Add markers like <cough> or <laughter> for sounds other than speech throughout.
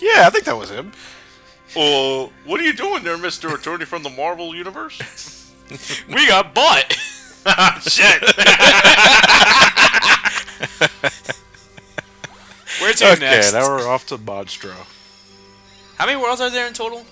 Yeah, I think that was him. Oh, what are you doing there, Mister Attorney from the Marvel Universe? We got bought. <laughs> Shit. Where to Okay, next? now we're off to Monstro. How many worlds are there in total?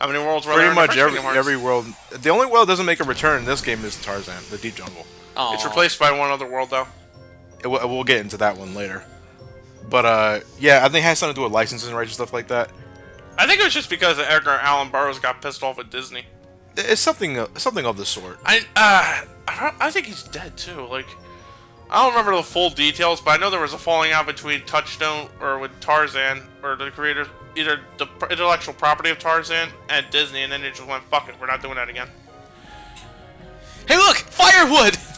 How many worlds were there Pretty much every every world. The only world that doesn't make a return in this game is Tarzan, the Deep Jungle. Oh, It's replaced by one other world, though. It, we'll we'll get into that one later. But uh, yeah, I think it has something to do with licensing rights and stuff like that. I think it was just because Edgar Allan Burroughs got pissed off with Disney. It's something uh, something of the sort. I uh, I, don't, I think he's dead too. Like, I don't remember the full details, but I know there was a falling out between Touchstone or with Tarzan or the creator, either the intellectual property of Tarzan and Disney, and then they just went, "Fuck it, we're not doing that again." Hey, look! Firewood! <laughs>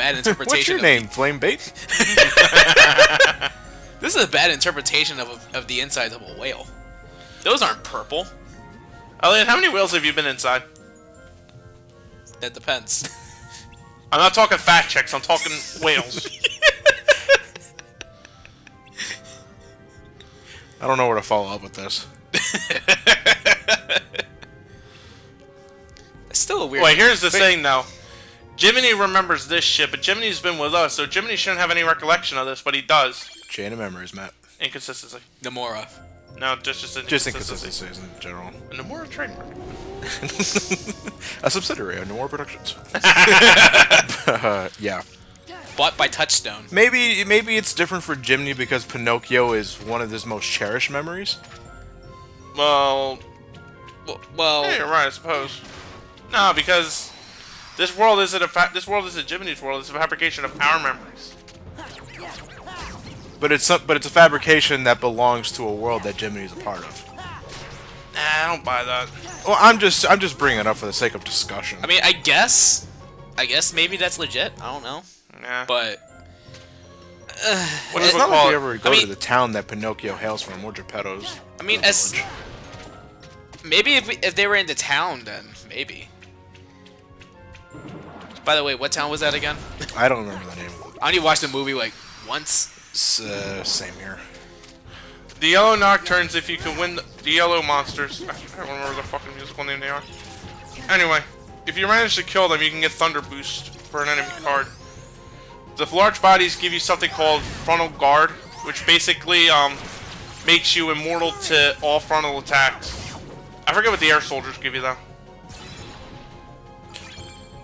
bad <laughs> interpretation. What's your name? Flame bait? <laughs> This is a bad interpretation of, a, of the insides of a whale. Those aren't purple. Elliot, how many whales have you been inside? That depends. <laughs> I'm not talking fact checks. I'm talking whales. I don't know where to follow up with this. It's still a weird. Wait, here's the thing, though. Jiminy remembers this shit, but Jiminy's been with us, so Jiminy shouldn't have any recollection of this, but he does. Chain of memories, Matt. Inconsistency. Namora. No, just just Just inconsistency. inconsistencies in general. And the more trademark. <laughs> A subsidiary of Noir Productions. <laughs> uh, yeah. Bought by Touchstone. Maybe maybe it's different for Jiminy because Pinocchio is one of his most cherished memories. Well, Well, well yeah, you're right, I suppose. No, because this world isn't a fa- this world isn't Jiminy's world. It's a fabrication of our memories. But it's some, but it's a fabrication that belongs to a world that Jiminy is a part of. Nah, I don't buy that. Well, I'm just I'm just bringing it up for the sake of discussion. I mean, I guess, I guess maybe that's legit. I don't know, Nah. but what it's do not like we ever go I to the town that Pinocchio hails from, or Geppetto's. I mean, as maybe if we, if they were in the town, then maybe. By the way, what town was that again? I don't remember the name of it. I only watched the movie like once. It's, uh, same here. The Yellow Nocturnes, if you can win the, the Yellow Monsters. I don't remember the fucking musical name they are. Anyway, if you manage to kill them, you can get Thunder Boost for an enemy card. The large bodies give you something called Frontal Guard, which basically um, makes you immortal to all frontal attacks. I forget what the air soldiers give you though.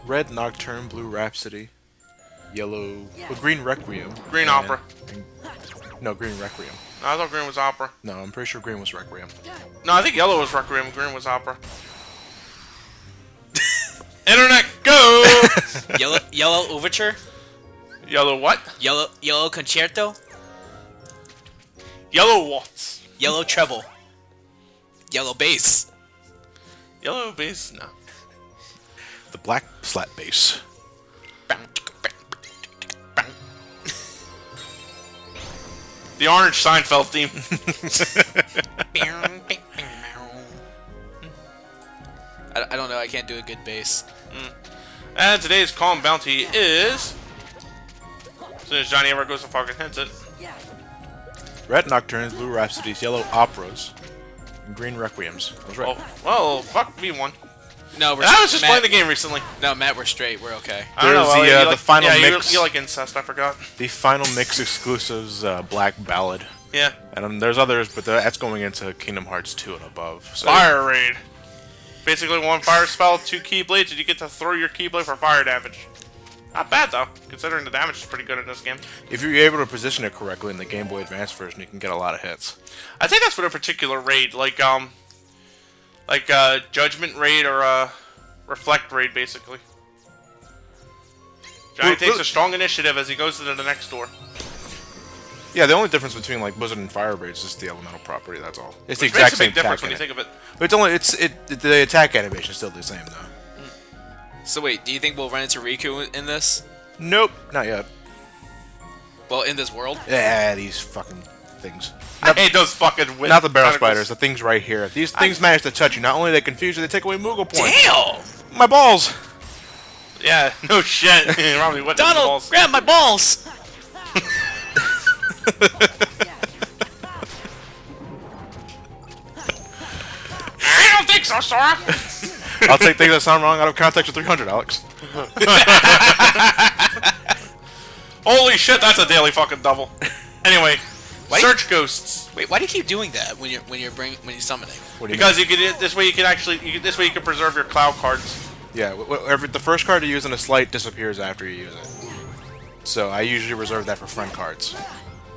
Red Nocturne, Blue Rhapsody, Yellow, well, Green Requiem. Green and- Opera. No, Green Requiem. No, I thought green was opera. No, I'm pretty sure Green was Requiem. No, I think yellow was Requiem, green was opera. <laughs> Internet, go! <laughs> Yellow Yellow Overture, yellow what? Yellow Yellow Concerto, Yellow waltz. Yellow Treble, Yellow Bass. Yellow bass? No. The Black Slat Bass. The orange Seinfeld theme. I, I don't know. I can't do a good bass. Mm. and today's calm bounty is. As soon as Johnny ever goes to fucking hits it. Red Nocturnes, Blue Rhapsodies, Yellow Operas, and Green Requiems. I was right. Oh, well, fuck me one. No, we're I was just Matt, playing the game recently. No, Matt, we're straight. We're okay. I don't know, There's the, Elliot, uh, the like, final yeah, you- mix. You, like incest, I forgot. The final mix exclusives, uh, Black Ballad. Yeah. And um, there's others, but that's going into Kingdom Hearts 2 and above. So Fire Raid. Basically, one fire spell, two Keyblades, and you get to throw your Keyblade for fire damage. Not bad, though, considering the damage is pretty good in this game. if you're able to position it correctly in the Game Boy Advance version, you can get a lot of hits. I think that's for a particular raid, like, um, like, uh, Judgment Raid or, uh, Reflect Raid, basically. Johnny Well, takes look- a strong initiative as he goes to the next door. Yeah, the only difference between like Blizzard and Fire Raid is just the elemental property. That's all. It's the exact makes a same big difference when you think of it. But it's only it's it the attack animation is still the same though. So wait, do you think we'll run into Riku in this? Nope, not yet. Well, in this world? Yeah, these fucking things. I hate those fucking wind Not the barrel tentacles. spiders, the things right here. These things manage to touch you, not only they confuse you, they take away Moogle points. Damn! My balls! Yeah, no shit. <laughs> Probably what Donald, balls. grab my balls! I don't think so, Sora. <laughs> I'll take things that sound wrong out of context with 300, Alex. <laughs> Holy shit, that's a daily fucking double. Anyway, Why- search ghosts. Wait, why do you keep doing that when you're when you're bring when you're summoning? What do you Because you can this way you can actually you can, this way you can preserve your cloud cards. Yeah, w- w- every, the first card you use in a sleight disappears after you use it. So I usually reserve that for friend cards.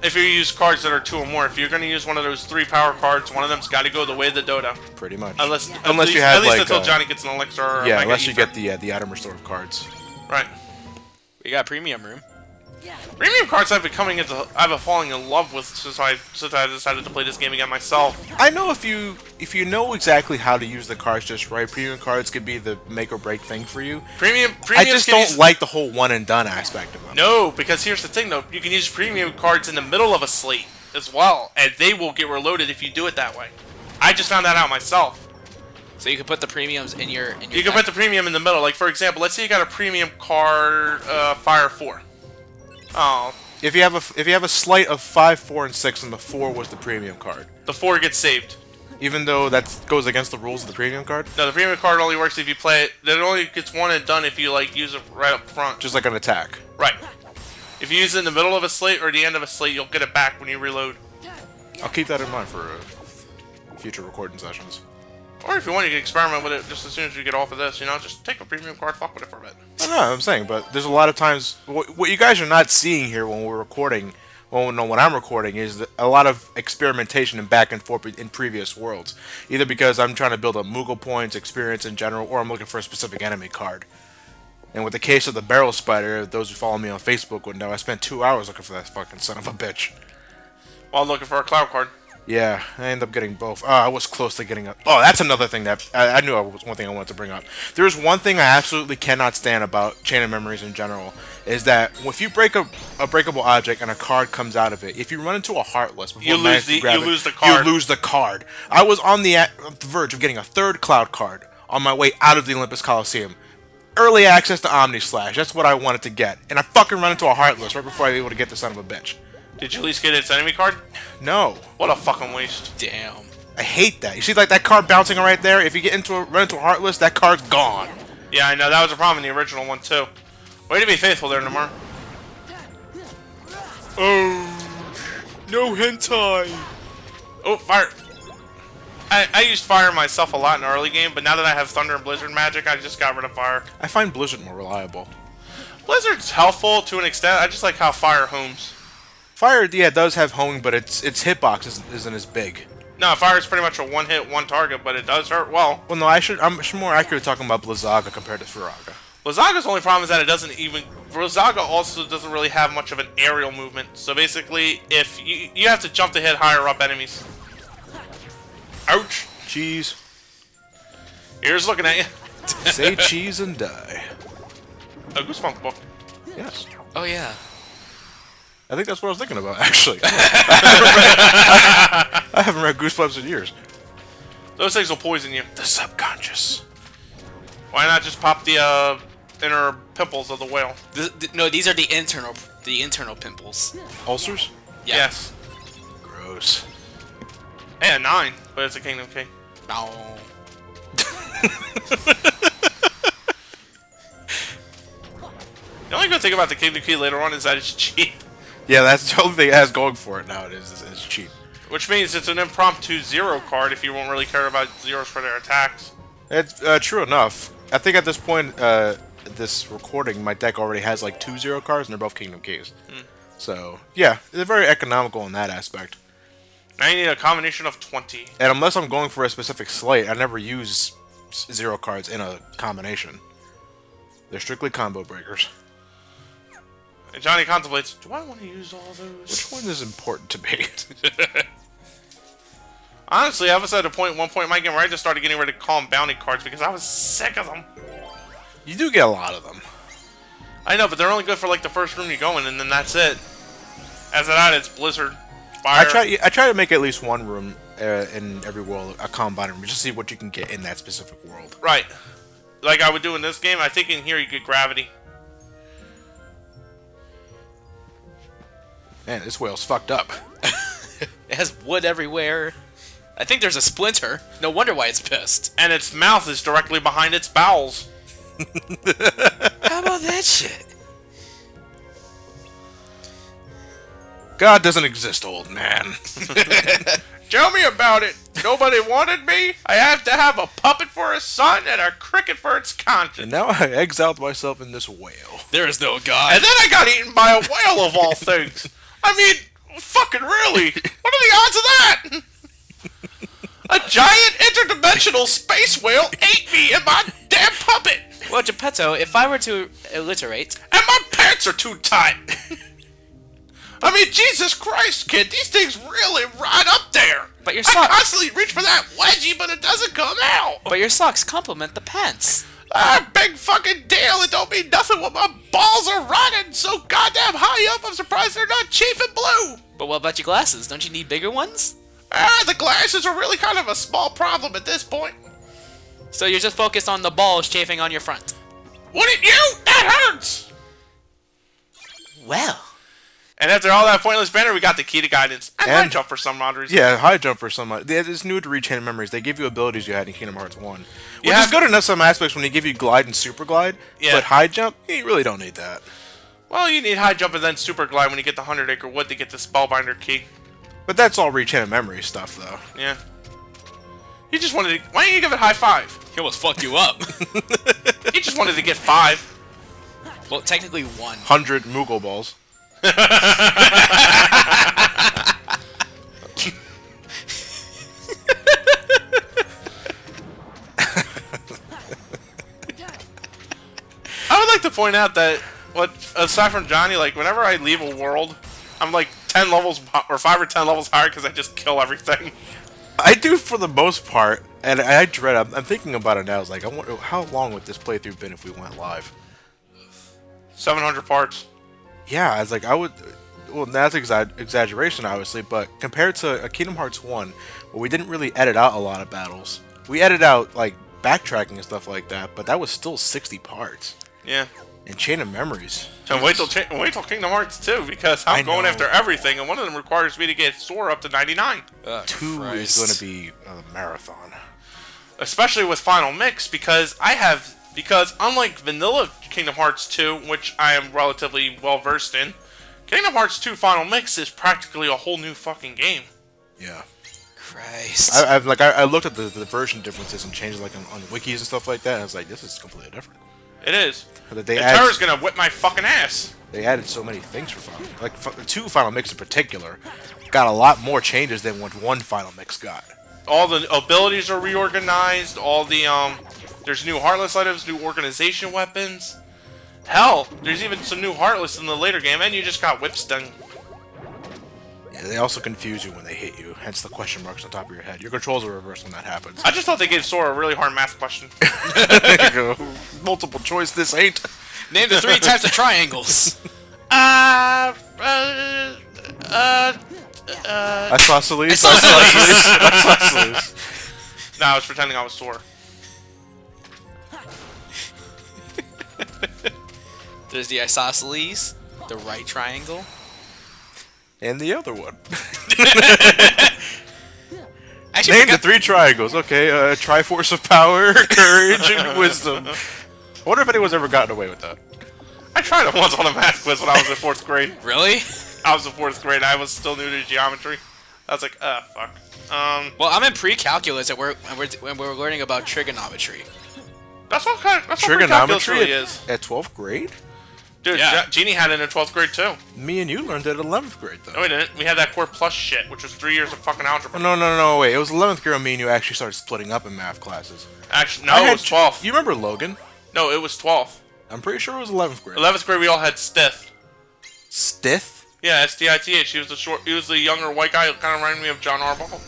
If you use cards that are two or more, if you're going to use one of those three power cards, one of them's got to go the way of the Dota. Pretty much. Unless, at Unless least, you have, at least like, until uh, Johnny gets an elixir. Or yeah, Mega unless you get the uh, the item restored cards. right. We got premium room. Premium cards I've been coming into, I've been falling in love with since I since I decided to play this game again myself. I know if you if you know exactly how to use the cards just right, premium cards could be the make or break thing for you. Premium, premium. I just don't like the whole one and done aspect of them. No, because here's the thing though, you can use premium cards in the middle of a slate as well, and they will get reloaded if you do it that way. I just found that out myself. So you can put the premiums in your. In your You can put the premium in the middle. Like for example, let's say you got a premium card, uh, Fire Four. Oh, If you have a if you have a slate of five, four, and six, and the four was the premium card, the four gets saved. even though that goes against the rules of the premium card, No, the premium card only works if you play it. It only gets one and done if you like use it right up front. just like an attack. right. If you use it in the middle of a slate or the end of a slate, you'll get it back when you reload. I'll keep that in mind for uh, future recording sessions. Or if you want, you can experiment with it just as soon as you get off of this. You know, just take a premium card, fuck with it for a bit. I know I'm saying, but there's a lot of times what, what you guys are not seeing here when we're recording. Well, no, when I'm recording is a lot of experimentation and back and forth in previous worlds. Either because I'm trying to build up Moogle points, experience in general, or I'm looking for a specific enemy card. And with the case of the Barrel Spider, those who follow me on Facebook would know I spent two hours looking for that fucking son of a bitch. While looking for a cloud card. Yeah, I end up getting both. Oh, I was close to getting a. Oh, that's another thing that I, I knew I was one thing I wanted to bring up. There's one thing I absolutely cannot stand about Chain of Memories in general is that if you break a, a breakable object and a card comes out of it, if you run into a Heartless, before You lose to the- you it, lose the card. You lose the card. I was on the, the verge of getting a third Cloud card on my way out of the Olympus Coliseum. Early access to Omni Slash. That's what I wanted to get, and I fucking run into a Heartless right before I was able to get the son of a bitch. Did you at least get its enemy card? No. What a fucking waste. Damn. I hate that. You see, like that card bouncing right there. If you get into a run into a heartless, that card's gone. Yeah, I know. That was a problem in the original one, too. Way to be faithful there, Namor. Oh, no hentai. Oh, fire. I, I used fire myself a lot in early game, but now that I have Thunder and Blizzard magic, I just got rid of fire. I find Blizzard more reliable. Blizzard's helpful to an extent. I just like how fire homes. Fire, yeah, does have homing, but its its hitbox isn't, isn't as big. No, fire is pretty much a one hit, one target, but it does hurt well. Well, no, I should I'm more accurate talking about Blizzaga compared to Firaga. Blizzaga's only problem is that it doesn't even. Blizzaga also doesn't really have much of an aerial movement. So basically, if you you have to jump to hit higher up enemies. Ouch! Cheese, Here's looking at you. say <laughs> cheese and die. A goosebump book. Yes, Oh yeah. I think that's what I was thinking about <laughs> actually. <laughs> I haven't read Goosebumps in years. Those things will poison you. The subconscious. Why not just pop the uh, inner pimples of the whale? Th- th- no, these are the internal the internal pimples. Ulcers? Yeah. Yes. Gross. Yeah, nine, but it's a Kingdom Key. No. <laughs> The only good thing about the Kingdom Key later on is that it's cheap, Yeah, that's the only thing it has going for it nowadays. Is it's cheap. which means it's an impromptu zero card if you won't really care about zeros for their attacks. It's uh, true enough. I think at this point, uh, this recording, my deck already has like two zero cards, and they're both Kingdom Keys. So yeah, they're very economical in that aspect. Now you need a combination of 20. And unless I'm going for a specific slate, I never use zero cards in a combination. They're strictly combo breakers. And Johnny contemplates, do I want to use all those? Which one is important to me? <laughs> Honestly, I was at a point, one point in my game where I just started getting rid of calm bounty cards because I was sick of them. you do get a lot of them. I know, but they're only good for like the first room you go in, and then that's it. As of that, it's Blizzard, Fire. I try. I try to make at least one room uh, in every world a combine room, just to see what you can get in that specific world. Right. Like I would do in this game, I think in here you get gravity. Man, this whale's fucked up. <laughs> It has wood everywhere. I think there's a splinter. No wonder why it's pissed. And its mouth is directly behind its bowels. <laughs> How about that shit? God doesn't exist, old man. <laughs> Tell me about it. Nobody wanted me. I have to have a puppet for a son and a cricket for its conscience. and now I exiled myself in this whale. There is no god. And then I got eaten by a whale of all things. I mean, fucking really? What are the odds of that? A giant interdimensional space whale ate me and my damn puppet, Well, Geppetto, if I were to alliterate, and my pants are too tight. I mean, Jesus Christ, kid, these things really ride up there. But your socks... I constantly reach for that wedgie, but it doesn't come out. but your socks complement the pants. Ah, big fucking deal. It don't mean nothing when my balls are riding so goddamn high up. I'm surprised they're not cheap and blue. But what about your glasses? Don't you need bigger ones? Ah, the glasses are really kind of a small problem at this point. So you're just focused on the balls chafing on your front. Wouldn't you? That hurts. Well, And after all that pointless banner, we got the key to guidance. And, And- high jump for some odd reason. Yeah, high jump for some. they- It's new to Rechain Memories. They give you abilities you had in Kingdom Hearts 1. Which Yeah. is good enough some aspects when they give you glide and super glide. Yeah. But high jump, you really don't need that. Well, you need high jump and then super glide when you get the 100 acre wood to get the spellbinder key. But that's all Rechain memory stuff, though. Yeah. You just wanted to. Why don't you give it high five? he almost fucked you up. <laughs> he just wanted to get five. well, technically one. 100 Moogle balls. I would like to point out that, what aside from Johnny, like whenever I leave a world, I'm like 10 levels or 5 or 10 levels higher because I just kill everything. <laughs> I do for the most part, and I dread. I'm, I'm thinking about it now. I was like, I wonder how long would this playthrough been if we went live? 700 parts. Yeah, I was like, I would. Well, that's exa- exaggeration, obviously, but compared to a Kingdom Hearts one, where we didn't really edit out a lot of battles, we edited out like backtracking and stuff like that, but that was still 60 parts. Yeah. And Chain of Memories. So wait till cha- wait till Kingdom Hearts 2 because I'm I going know. after everything, and one of them requires me to get Sora up to 99. Oh, Two is going to be a marathon. especially with Final Mix because I have because unlike vanilla Kingdom Hearts 2, which I am relatively well versed in, Kingdom Hearts 2 Final Mix is practically a whole new fucking game. Yeah. Christ. I, I've like I, I looked at the, the version differences and changes like on, on wikis and stuff like that. And I was like, this is completely different. It is. That they Terra's gonna whip my fucking ass. they added so many things for Final like f- the two Final Mix in particular got a lot more changes than what one Final Mix got. All the abilities are reorganized. All the um, there's new Heartless items, new organization weapons. Hell, there's even some new Heartless in the later game, and you just got whip stung. They also confuse you when they hit you, hence the question marks on top of your head. Your controls are reversed when that happens. I just thought they gave Sora a really hard math question. <laughs> Multiple choice, this ain't. Name the three types of triangles. <laughs> uh, uh, uh, uh. Isosceles. Isosceles. <laughs> Isosceles. Isosceles. No, I was pretending I was Sora. There's the isosceles, the right triangle. And the other one. <laughs> <laughs> Actually, Name the three triangles. Okay, uh, Triforce of Power, <laughs> Courage, and Wisdom. I wonder if anyone's ever gotten away with that. I tried it once on a math quiz when I was in fourth grade. Really? I was in fourth grade. I was still new to geometry. I was like, uh, fuck. Um, Well, I'm in pre-calculus, and we're and we're, and we're learning about trigonometry. that's what kind. That's what pre-calculus Trigonometry really is, at 12th grade? Dude. Yeah. Je- Jeannie had it in twelfth grade too. Me and you learned it in 11th grade, though. No, we didn't. We had that core plus shit, which was three years of fucking algebra. No, no, no, wait. It was 11th grade when me and you actually started splitting up in math classes. Actually, no, I it was twelfth. You remember Logan? No, it was twelfth. I'm pretty sure it was 11th grade. Eleventh grade, we all had Stith. Stith? Yeah, S T I T H. He was the short. He was the younger white guy who kind of reminded me of Jon Arbuckle.